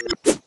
Bye.